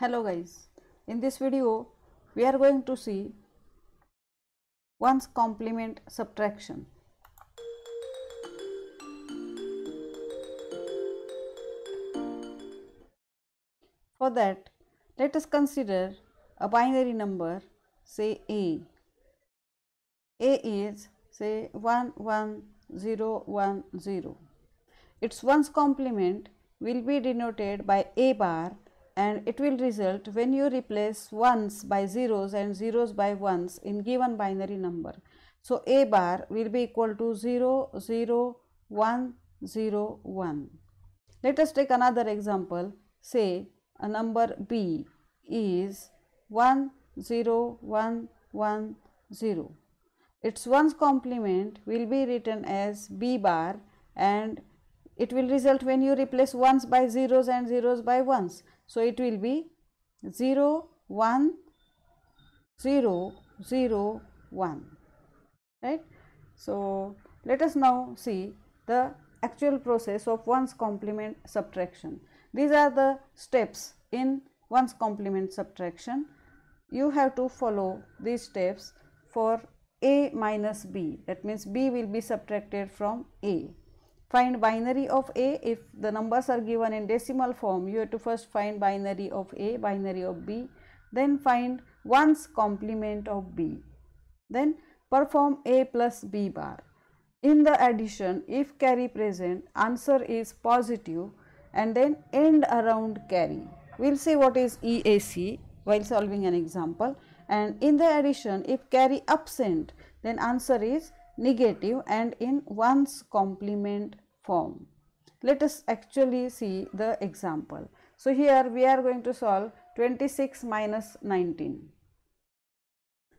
Hello guys, in this video we are going to see one's complement subtraction. For that, let us consider a binary number say A. A is say 11010. Its ones complement will be denoted by A bar and it will result when you replace ones by zeros and zeros by ones in given binary number. So, A bar will be equal to 0, 0, 1, 0, 1. Let us take another example say a number B is 1, 0, 1, 1, 0. Its ones complement will be written as B bar and it will result when you replace ones by zeros and zeros by ones. So, it will be 0, 1, 0, 0, 1 right. So, let us now see the actual process of ones complement subtraction. These are the steps in ones complement subtraction. You have to follow these steps for a minus b that means b will be subtracted from a find binary of a if the numbers are given in decimal form. You have to first find binary of a binary of b then find ones complement of b then perform a plus b bar. In the addition if carry present answer is positive and then end around carry. We will see what is eac while solving an example. And in the addition if carry absent then answer is negative and in ones complement form. Let us actually see the example. So, here we are going to solve 26 minus 19.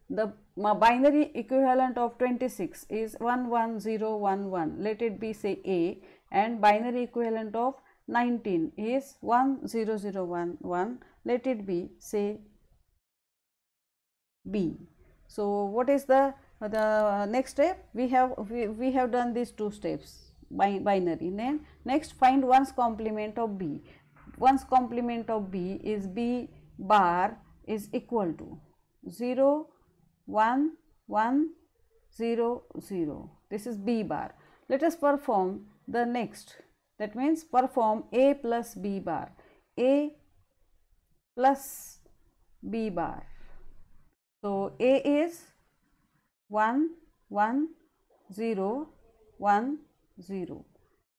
The binary equivalent of 26 is 11011 let it be say A and binary equivalent of 19 is 10011 let it be say B. So, what is the the uh, next step we have we, we have done these two steps by binary. Then next find one's complement of b. One's complement of b is b bar is equal to 0 1 1 0 0 this is b bar. Let us perform the next. That means perform a plus b bar. A plus b bar. So a is 1 1 0 1 0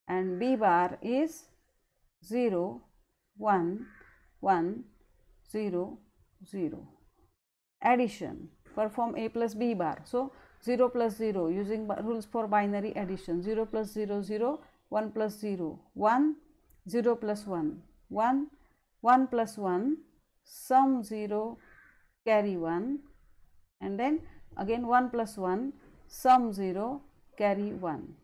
and b bar is 0 1 1 0 0 addition. Perform a plus b bar. So 0 plus 0 using rules for binary addition. 0 plus 0 0 1 plus 0 1 0 plus 1 1 1 plus 1 sum 0 carry 1 and then again 1 plus 1 sum 0 carry 1.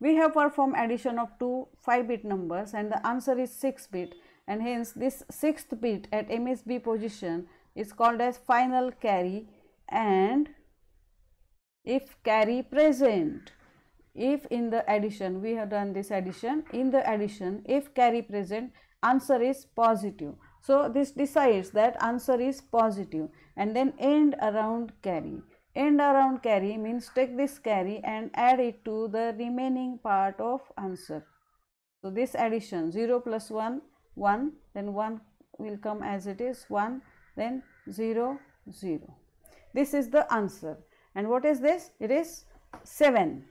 We have performed addition of two 5 bit numbers and the answer is 6 bit and hence this 6th bit at MSB position is called as final carry and if carry present if in the addition we have done this addition in the addition if carry present answer is positive. So, this decides that answer is positive and then end around carry end around carry means take this carry and add it to the remaining part of answer. So, this addition 0 plus 1 1 then 1 will come as it is 1 then 0 0. This is the answer and what is this? It is 7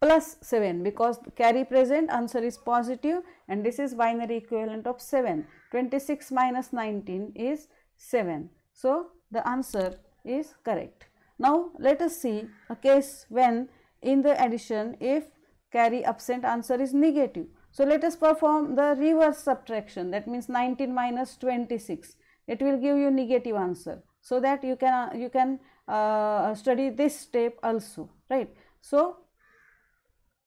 plus 7 because carry present answer is positive and this is binary equivalent of 7 26 minus 19 is 7. So, the answer is correct. Now, let us see a case when in the addition if carry absent answer is negative. So, let us perform the reverse subtraction that means 19 minus 26 it will give you negative answer. So, that you can uh, you can uh, study this step also right. So,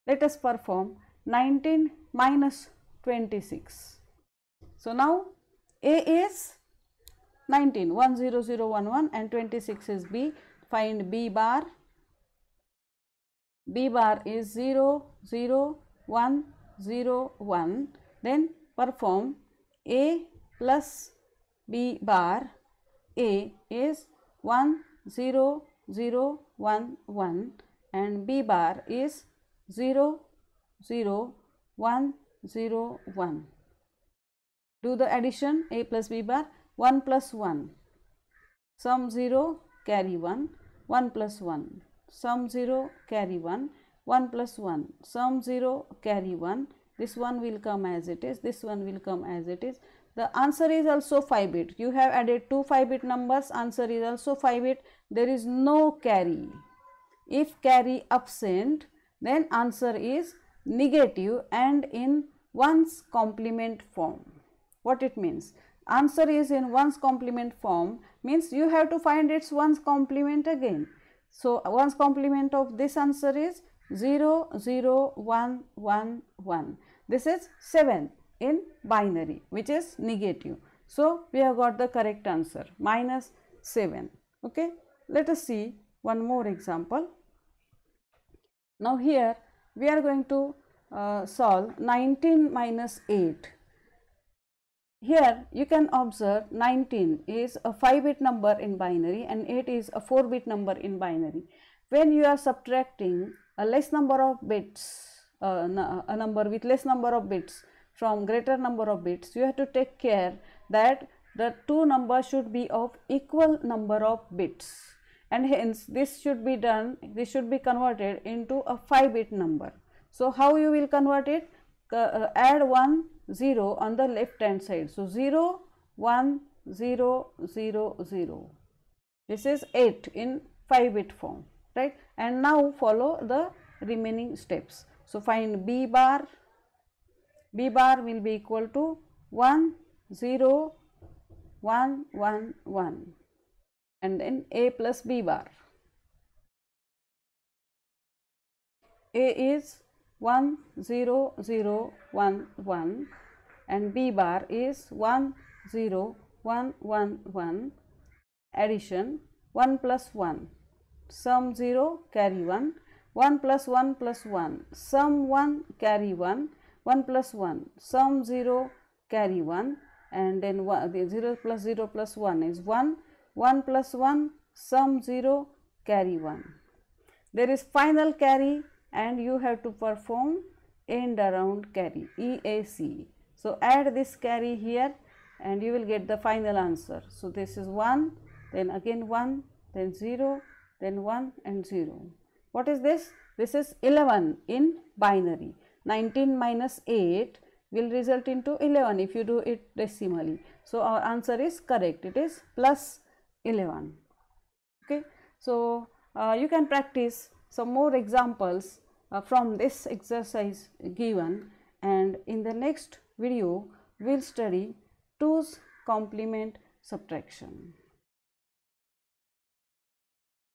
let us perform 19 minus 26. So, now A is 19 10011 and 26 is B find B bar. B bar is 0, 0, 1, 0, 1. Then perform A plus B bar A is 1 0 0 1 1 and B bar is 0 0 1 0 1. Do the addition A plus B bar 1 plus 1 sum 0 carry 1 1 plus 1 sum 0 carry 1 1 plus 1 sum 0 carry 1 this one will come as it is. This one will come as it is. The answer is also 5 bit. You have added two 5 bit numbers. Answer is also 5 bit. There is no carry. If carry absent then answer is negative and in ones complement form. What it means answer is in ones complement form means you have to find its ones complement again. So ones complement of this answer is 0 0 1 1 1 this is 7 in binary which is negative. So we have got the correct answer minus 7 okay? Let us see one more example. Now here we are going to uh, solve 19 minus 8 here you can observe 19 is a 5 bit number in binary and 8 is a 4 bit number in binary. When you are subtracting a less number of bits, uh, a number with less number of bits from greater number of bits, you have to take care that the two numbers should be of equal number of bits and hence this should be done, this should be converted into a 5 bit number. So, how you will convert it? Uh, add one 0 on the left hand side. So, 0, 1, 0, 0, 0. This is 8 in 5 bit form, right. And now follow the remaining steps. So, find B bar, B bar will be equal to 1, 0, 1, 1, 1 and then A plus B bar. A is 1 0 0 1 1 and B bar is 1 0 1 1 1 addition 1 plus 1 sum 0 carry 1 1 plus 1 plus 1 sum 1 carry 1 1 plus 1 sum 0 carry 1 and then 1, the 0 plus 0 plus 1 is 1 1 plus 1 sum 0 carry 1 there is final carry and you have to perform end around carry EAC. So, add this carry here and you will get the final answer. So, this is 1 then again 1 then 0 then 1 and 0. What is this? This is 11 in binary 19 minus 8 will result into 11 if you do it decimally. So, our answer is correct it is plus 11. Okay. So, uh, you can practice some more examples uh, from this exercise given and in the next video we will study 2's complement subtraction.